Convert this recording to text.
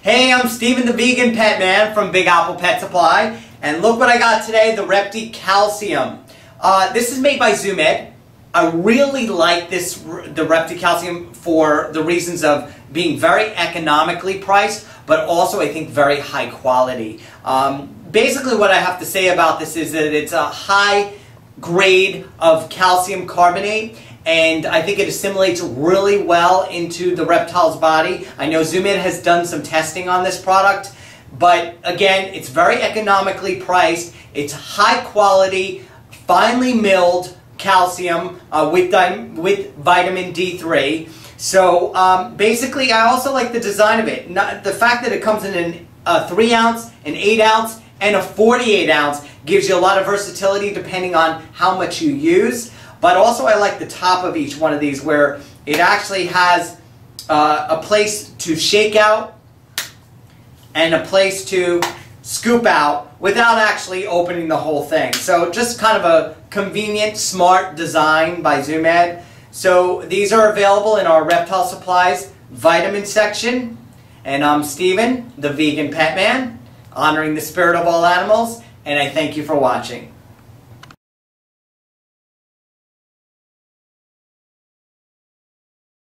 Hey, I'm Steven the Vegan Pet Man from Big Apple Pet Supply, and look what I got today, the Repti Calcium. Uh, this is made by Zoo Med. I really like this, the Repti Calcium for the reasons of being very economically priced, but also I think very high quality. Um, basically what I have to say about this is that it's a high grade of calcium carbonate and I think it assimilates really well into the reptile's body. I know Zoo Med has done some testing on this product, but again, it's very economically priced. It's high quality, finely milled calcium uh, with, with vitamin D3. So um, basically, I also like the design of it. Not, the fact that it comes in a 3 ounce, an 8 ounce, and a 48 ounce gives you a lot of versatility depending on how much you use. But also I like the top of each one of these where it actually has uh, a place to shake out and a place to scoop out without actually opening the whole thing. So just kind of a convenient, smart design by Zoo Med. So these are available in our Reptile Supplies vitamin section. And I'm Steven, the Vegan Pet Man, honoring the spirit of all animals, and I thank you for watching.